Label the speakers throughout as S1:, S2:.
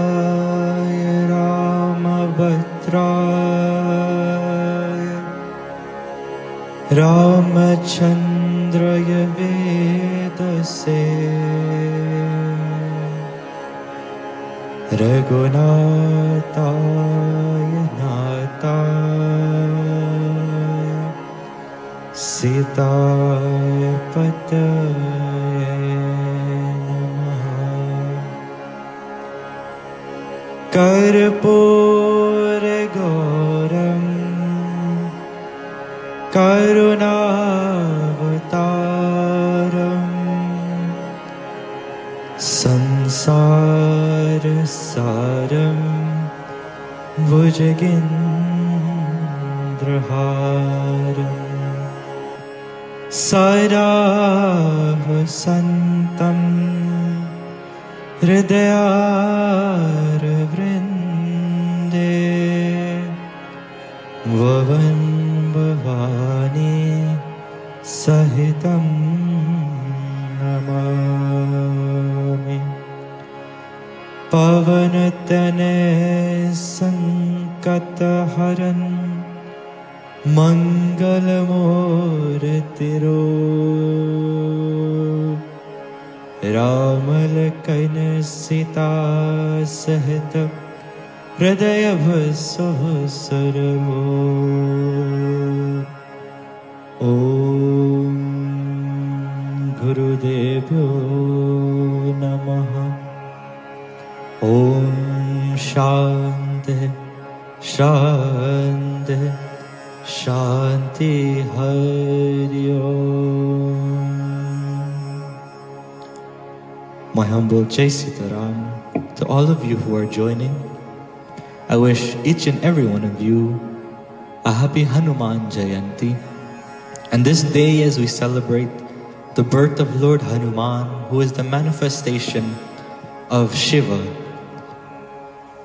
S1: रामाय रामभद्राय रामचन्द्रय वेदसे गुणाताय नाताय। सीताय सीता नमः। कर्पू सन्तं हृदयारवृन्दे वन्बवाणी सहितं नमामि। पवनतने सङ्कतहरन् मङ्गलमूर्तिरो। रामलकन सीता सहित हृदयभसुसुरवो ॐ गुरुदेव्यो नमः। ॐ शान्ति शान्ति शान्ति हरि ओम् My humble Jai Sitaram to all of you who are joining. I wish each and every one of you a happy Hanuman Jayanti. And this day, as we celebrate the birth of Lord Hanuman, who is the manifestation of Shiva,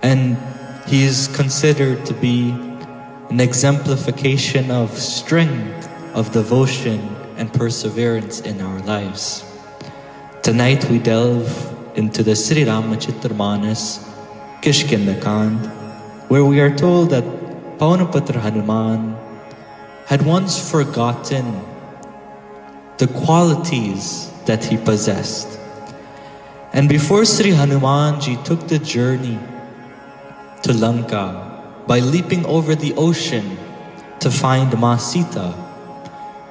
S1: and he is considered to be an exemplification of strength, of devotion, and perseverance in our lives. Tonight we delve into the Sri Ramacharitamanas Kishkindakand, where we are told that Pavanaputra Hanuman had once forgotten the qualities that he possessed. And before Sri Hanumanji took the journey to Lanka by leaping over the ocean to find Ma Sita,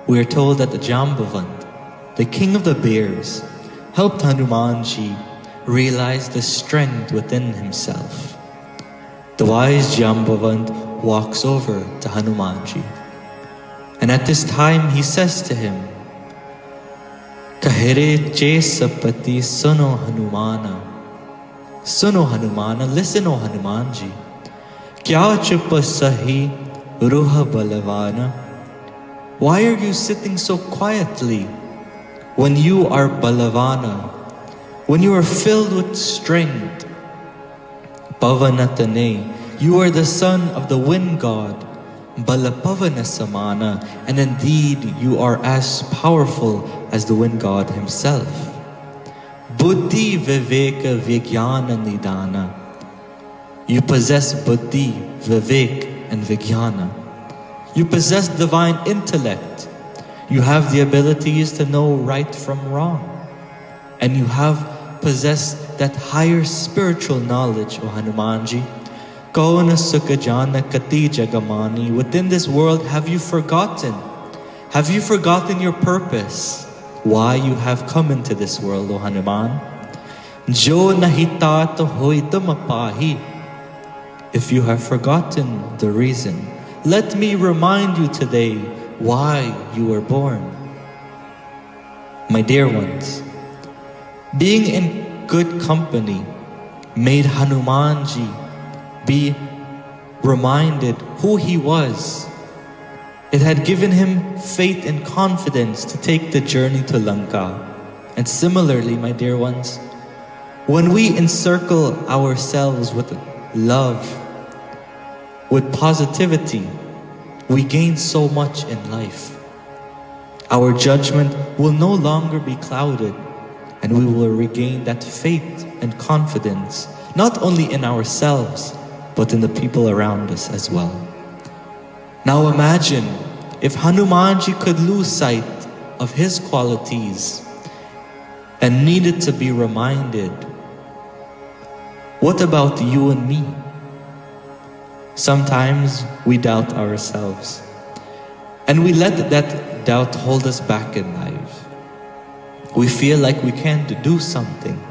S1: we are told that the Jambavant, the king of the bears, helped Hanumanji realize the strength within himself. The wise Jambavant walks over to Hanumanji. And at this time he says to him, Kahere che sapati suno Hanumana. Suno Hanumana, listen O Hanumanji. Why are you sitting so quietly when you are balavana, when you are filled with strength? Pavanatane, you are the son of the wind god, Balapavana Samana, and indeed you are as powerful as the wind god himself. Buddhi Viveka Vijnana Nidana. You possess Buddhi, Vivek, and Vijnana. You possess divine intellect. You have the abilities to know right from wrong. And you have possessed that higher spiritual knowledge, O Hanumanji. Kauna Sukajana Kati Jagamani. Within this world, have you forgotten? Have you forgotten your purpose? Why you have come into this world, O Hanuman? Jo nahita to hoitamapahi. If you have forgotten the reason, let me remind you today why you were born. My dear ones, being in good company made Hanumanji be reminded who he was. It had given him faith and confidence to take the journey to Lanka. And similarly, my dear ones, when we encircle ourselves with love, with positivity, we gain so much in life. Our judgment will no longer be clouded, and we will regain that faith and confidence, not only in ourselves, but in the people around us as well. Now imagine if Hanumanji could lose sight of his qualities and needed to be reminded, what about you and me? Sometimes we doubt ourselves and we let that doubt hold us back in life. We feel like we can't do something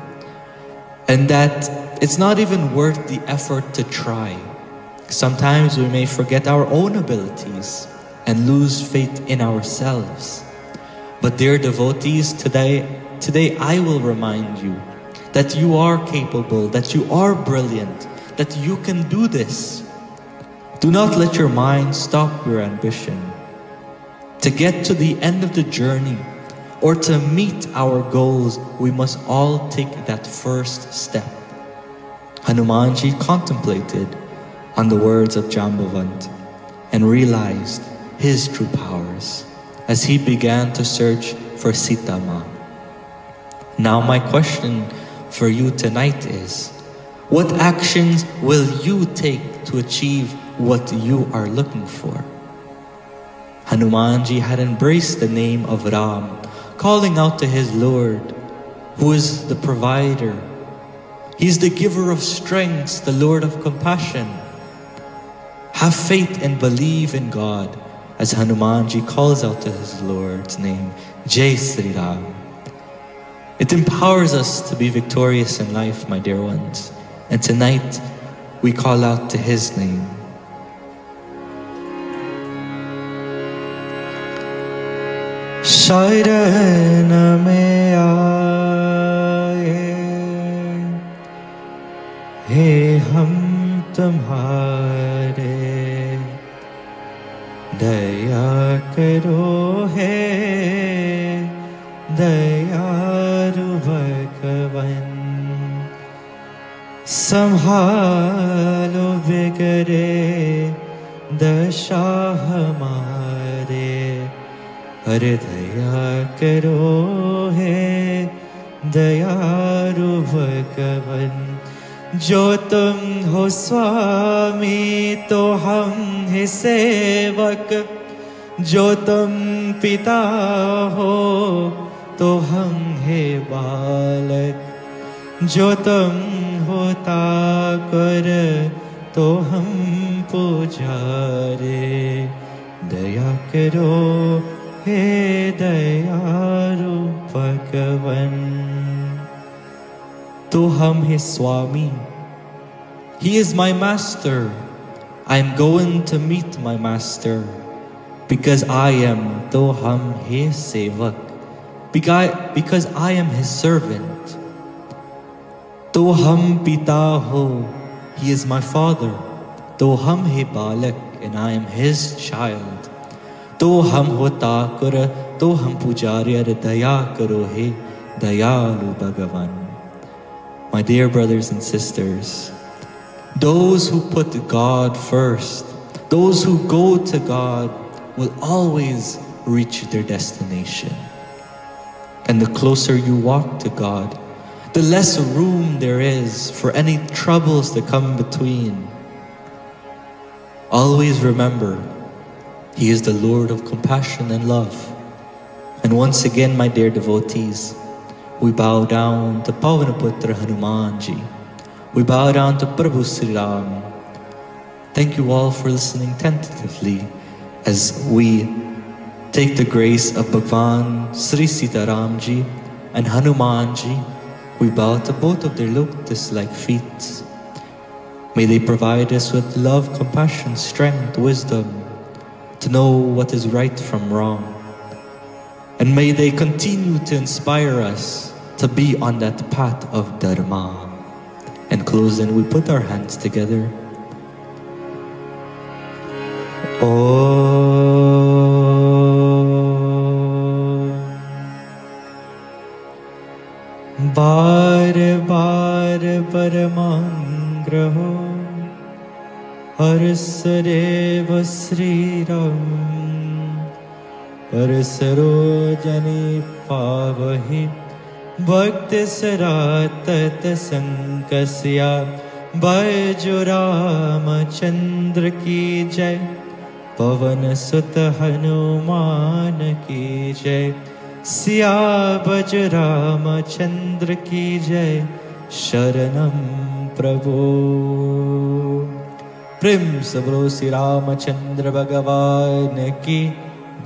S1: and that it's not even worth the effort to try. Sometimes we may forget our own abilities and lose faith in ourselves. But dear devotees, today, today I will remind you that you are capable, that you are brilliant, that you can do this. Do not let your mind stop your ambition. To get to the end of the journey or to meet our goals, we must all take that first step. Hanumanji contemplated on the words of Jambavant and realized his true powers as he began to search for Sitama. Now my question for you tonight is, what actions will you take to achieve what you are looking for? Hanumanji had embraced the name of Ram, calling out to his Lord, who is the provider, He's the giver of strength, the Lord of compassion. Have faith and believe in God as Hanumanji calls out to his Lord's name, Jai Sri Ram. It empowers us to be victorious in life, my dear ones. And tonight, we call out to his name. शरण में हे हम तुम्हारे, दया करो है दयारु भगवन संभालो बिगड़े, दशा हमारे अरे दया करो है दयारु भगवन। जो तुम हो स्वामी तो हम ही सेवक। जो तुम पिता हो तो हम है बालक। जो तुम होता कर तो हम पुजारे। दया करो हे दयारु भगवन to hum his Swami. He is my master. I am going to meet my master because I am Toham his sevak. Because I am his servant. Toham pita ho. He is my father. Toham he balak and I am his child. My dear brothers and sisters, those who put God first, those who go to God, will always reach their destination. And the closer you walk to God, the less room there is for any troubles to come between. Always remember, He is the Lord of compassion and love. And once again, my dear devotees, we bow down to Pavanaputra Hanumanji. We bow down to Prabhu Sri Ram. Thank you all for listening tentatively as we take the grace of Bhagwan Sri and Hanumanji. We bow to both of their lotus-like feet. May they provide us with love, compassion, strength, wisdom to know what is right from wrong. And may they continue to inspire us to be on that path of Dharma. And closing, we put our hands together. O bar bar परमाग्रहो har सदैव श्री सरोजनि पावहि भक्ति सरात की जय। पवनसुत हनुमान की जय। स्या भज रामचन्द्र की जय। शरणं प्रभु। प्रेम स्वरोमचन्द्र भगवान् की।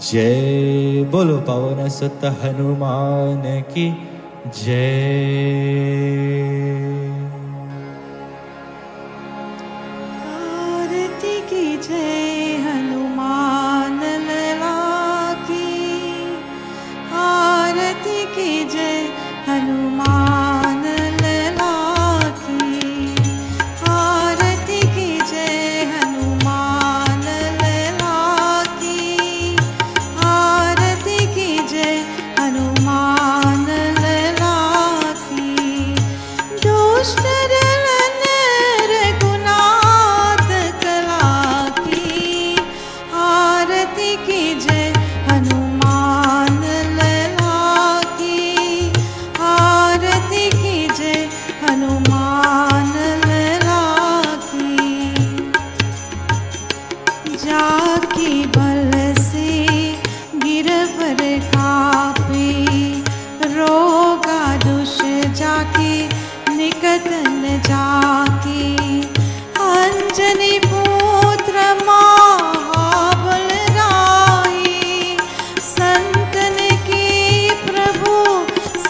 S1: जय बोलो पवन
S2: न हनुमान की जय।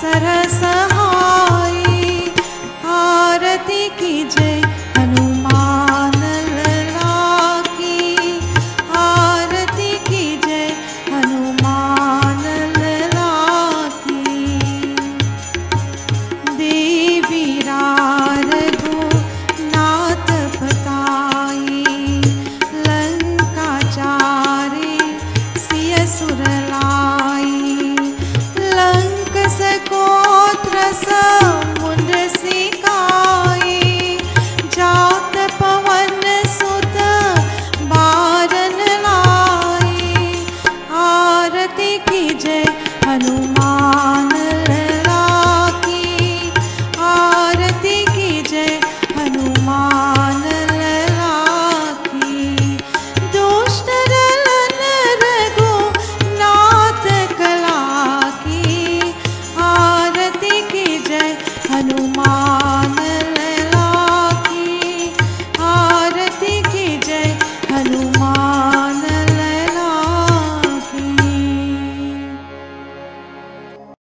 S2: सरस